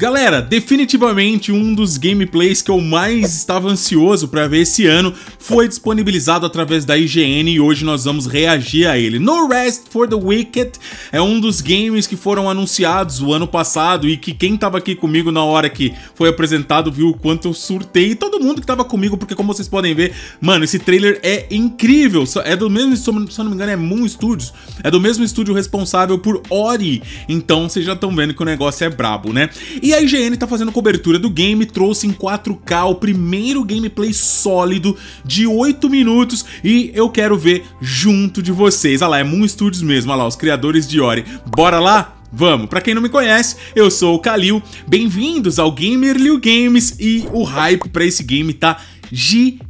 Galera, definitivamente um dos gameplays que eu mais estava ansioso para ver esse ano foi disponibilizado através da IGN e hoje nós vamos reagir a ele. No Rest for the Wicked é um dos games que foram anunciados o ano passado e que quem tava aqui comigo na hora que foi apresentado viu o quanto eu surtei e todo mundo que tava comigo, porque como vocês podem ver, mano, esse trailer é incrível, é do mesmo, se eu não me engano é Moon Studios, é do mesmo estúdio responsável por Ori, então vocês já estão vendo que o negócio é brabo, né? E e a IGN tá fazendo cobertura do game, trouxe em 4K o primeiro gameplay sólido de 8 minutos e eu quero ver junto de vocês. Olha lá, é Moon Studios mesmo, olha lá, os criadores de Ori. Bora lá? Vamos! Pra quem não me conhece, eu sou o Kalil, bem-vindos ao Gamer Liu Games e o hype pra esse game tá gigantesco.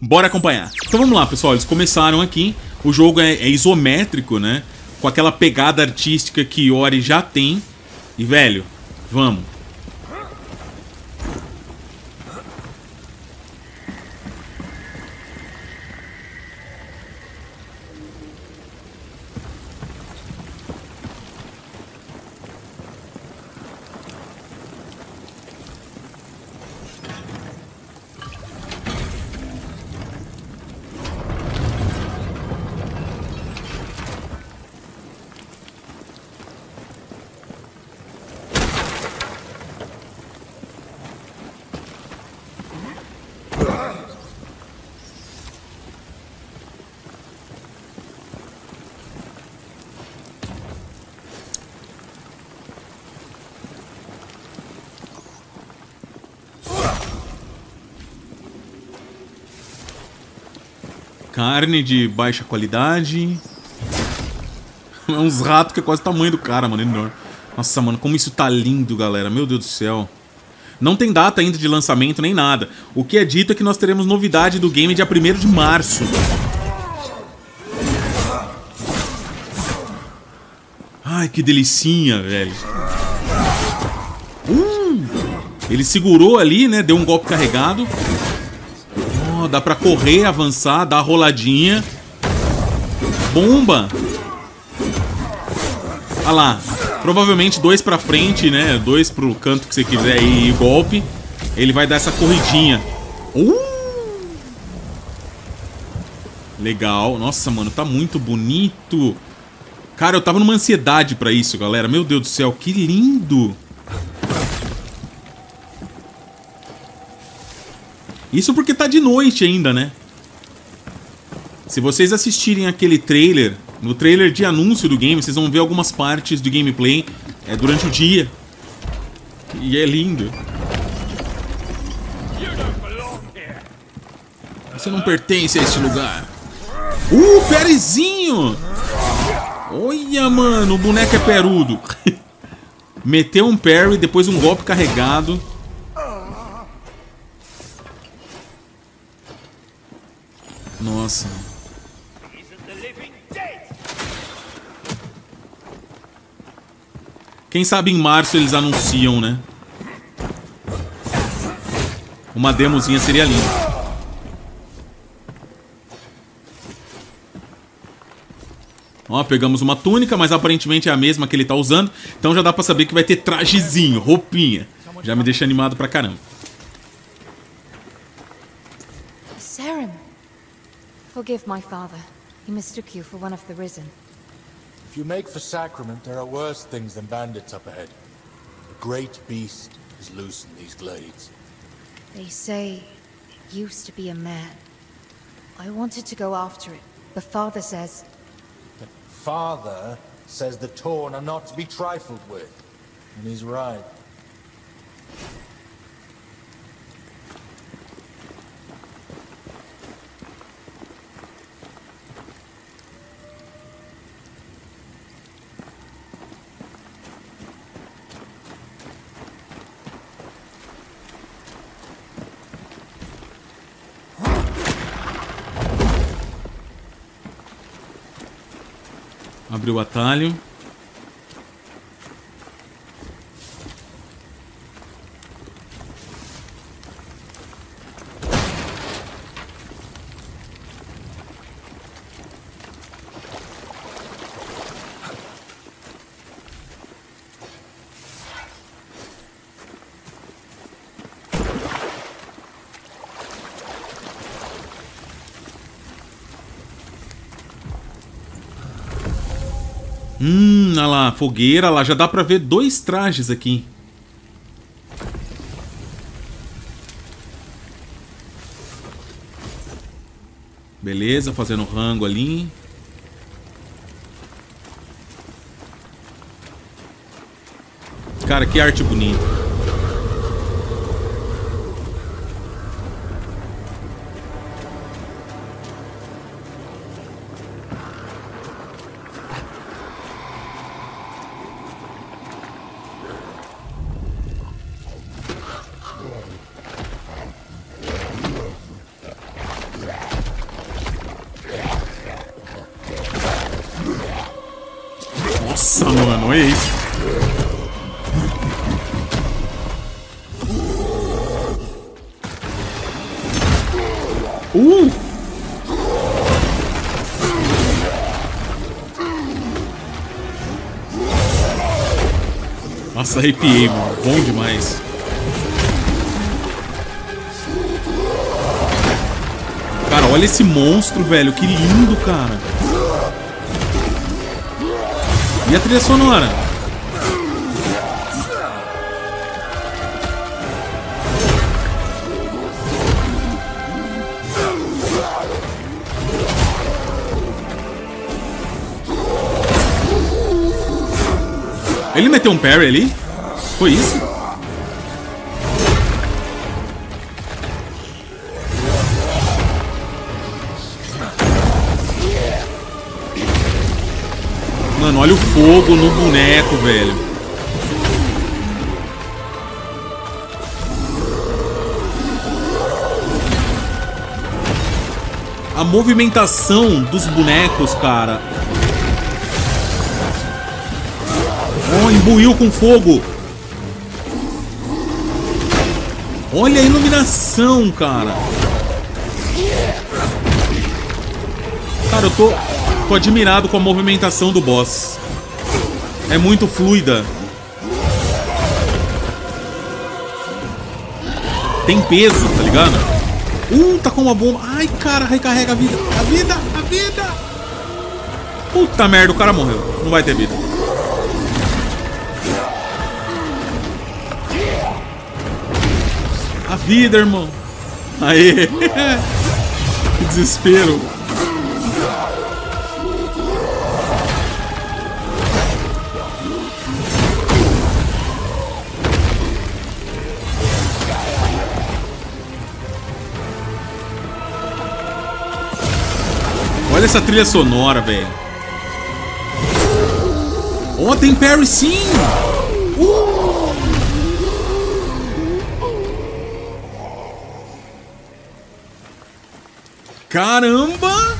Bora acompanhar. Então vamos lá, pessoal, eles começaram aqui, o jogo é, é isométrico, né? Com aquela pegada artística que Ori já tem. E, velho, vamos. Carne de baixa qualidade. É uns ratos que é quase o tamanho do cara, mano. Enorme. Nossa, mano, como isso tá lindo, galera. Meu Deus do céu. Não tem data ainda de lançamento nem nada. O que é dito é que nós teremos novidade do game dia 1 de março. Ai, que delicinha, velho. Uh, ele segurou ali, né? Deu um golpe carregado dá pra correr, avançar, dar roladinha. Bomba! Olha lá. Provavelmente dois pra frente, né? Dois pro canto que você quiser e golpe. Ele vai dar essa corridinha. Uh! Legal. Nossa, mano, tá muito bonito. Cara, eu tava numa ansiedade pra isso, galera. Meu Deus do céu, que lindo. Isso porque tá de noite ainda, né? Se vocês assistirem aquele trailer, no trailer de anúncio do game, vocês vão ver algumas partes do gameplay é, durante o dia. E é lindo. Você não pertence a este lugar. Uh, Perizinho! Olha, mano, o boneco é perudo. Meteu um parry, depois um golpe carregado. Nossa. Quem sabe em março eles anunciam, né? Uma demozinha seria linda. Ó, pegamos uma túnica, mas aparentemente é a mesma que ele tá usando. Então já dá pra saber que vai ter trajezinho, roupinha. Já me deixa animado pra caramba. Forgive my father. He mistook you for one of the risen. If you make for Sacrament, there are worse things than bandits up ahead. A great beast is loose in these glades. They say it used to be a man. I wanted to go after it, but father says... The father says the Torn are not to be trifled with. And he's right. Abriu o atalho. Hum, olha lá, fogueira lá. Já dá pra ver dois trajes aqui. Beleza, fazendo rango ali. Cara, que arte bonita. Nossa, mano, isso. Uh! Nossa, arrepiei, mano. Bom demais. Cara, olha esse monstro, velho. Que lindo, cara. E a trilha sonora? Ele meteu um parry ali? Foi isso? Olha o fogo no boneco, velho. A movimentação dos bonecos, cara. Oh, imbuiu com fogo. Olha a iluminação, cara. Cara, eu tô Tô admirado com a movimentação do boss. É muito fluida. Tem peso, tá ligado? Uh, tá com uma bomba. Ai, cara, recarrega a vida. A vida, a vida. Puta merda, o cara morreu. Não vai ter vida. A vida, irmão. Aê. que desespero. Olha essa trilha sonora, velho. Oh, tem Perry sim! Uh! Caramba!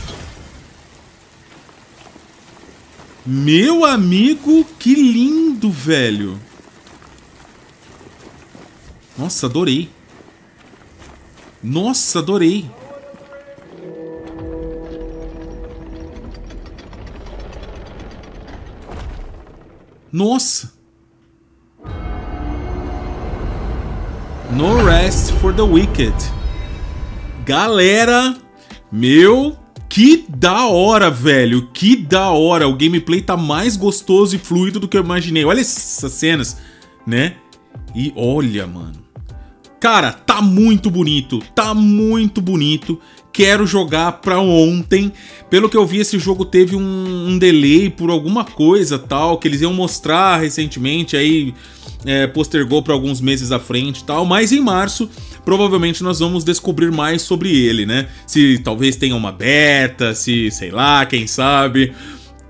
Meu amigo, que lindo, velho. Nossa, adorei. Nossa, adorei. Nossa! No Rest for the Wicked. Galera, meu, que da hora, velho. Que da hora. O gameplay tá mais gostoso e fluido do que eu imaginei. Olha essas cenas, né? E olha, mano. Cara, tá muito bonito. Tá muito bonito quero jogar pra ontem. Pelo que eu vi, esse jogo teve um, um delay por alguma coisa tal, que eles iam mostrar recentemente, aí é, postergou para alguns meses à frente tal, mas em março provavelmente nós vamos descobrir mais sobre ele, né? Se talvez tenha uma beta, se sei lá, quem sabe.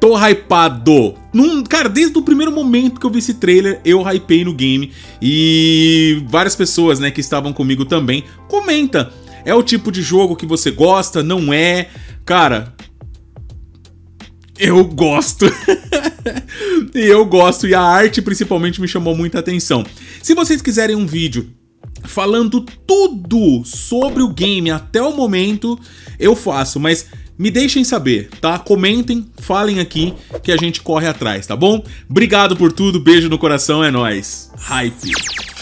Tô hypado. Num, cara, desde o primeiro momento que eu vi esse trailer, eu hypei no game. E várias pessoas, né, que estavam comigo também, comenta é o tipo de jogo que você gosta? Não é? Cara, eu gosto. eu gosto e a arte principalmente me chamou muita atenção. Se vocês quiserem um vídeo falando tudo sobre o game até o momento, eu faço, mas me deixem saber, tá? Comentem, falem aqui que a gente corre atrás, tá bom? Obrigado por tudo, beijo no coração, é nóis. Hype!